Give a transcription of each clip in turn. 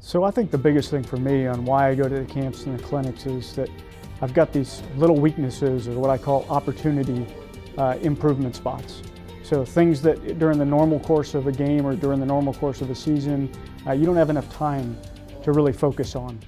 So I think the biggest thing for me on why I go to the camps and the clinics is that I've got these little weaknesses or what I call opportunity uh, improvement spots. So things that during the normal course of a game or during the normal course of a season, uh, you don't have enough time to really focus on.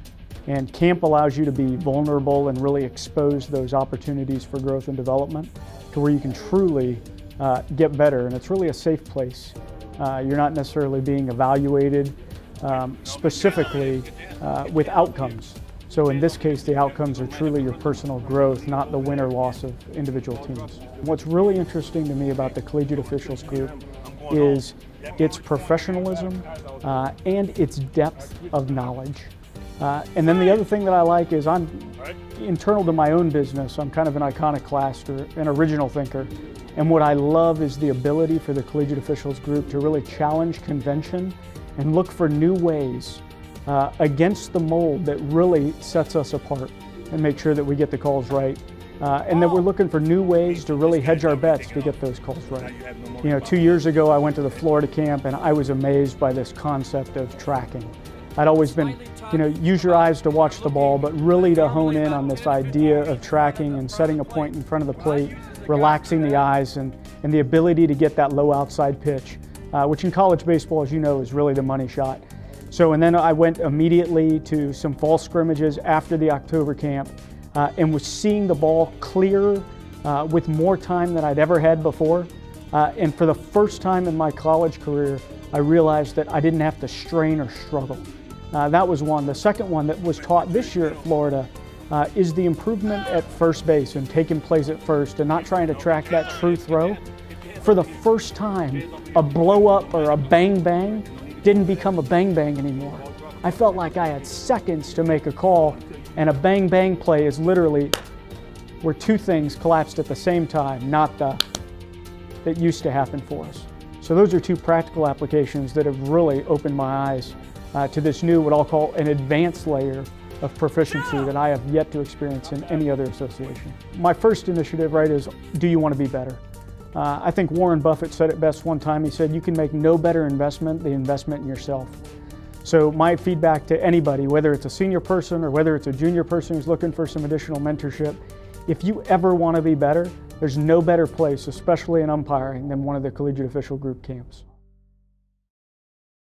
And camp allows you to be vulnerable and really expose those opportunities for growth and development to where you can truly uh, get better. And it's really a safe place. Uh, you're not necessarily being evaluated um, specifically uh, with outcomes. So in this case, the outcomes are truly your personal growth, not the win or loss of individual teams. What's really interesting to me about the collegiate officials group is its professionalism uh, and its depth of knowledge. Uh, and then the other thing that I like is I'm internal to my own business. I'm kind of an iconoclast or an original thinker. And what I love is the ability for the collegiate officials group to really challenge convention and look for new ways uh, against the mold that really sets us apart and make sure that we get the calls right. Uh, and that we're looking for new ways to really hedge our bets to get those calls right. You know, two years ago I went to the Florida camp and I was amazed by this concept of tracking. I'd always been, you know, use your eyes to watch the ball, but really to hone in on this idea of tracking and setting a point in front of the plate, relaxing the eyes, and, and the ability to get that low outside pitch uh, which in college baseball, as you know, is really the money shot. So, and then I went immediately to some fall scrimmages after the October camp uh, and was seeing the ball clear uh, with more time than I'd ever had before. Uh, and for the first time in my college career, I realized that I didn't have to strain or struggle. Uh, that was one. The second one that was taught this year at Florida uh, is the improvement at first base and taking plays at first and not trying to track that true throw, for the first time, a blow up or a bang bang didn't become a bang bang anymore. I felt like I had seconds to make a call, and a bang bang play is literally where two things collapsed at the same time, not the that used to happen for us. So those are two practical applications that have really opened my eyes uh, to this new, what I'll call an advanced layer of proficiency that I have yet to experience in any other association. My first initiative, right, is do you want to be better? Uh, I think Warren Buffett said it best one time. He said, you can make no better investment than investment in yourself. So my feedback to anybody, whether it's a senior person or whether it's a junior person who's looking for some additional mentorship, if you ever want to be better, there's no better place, especially in umpiring, than one of the collegiate official group camps.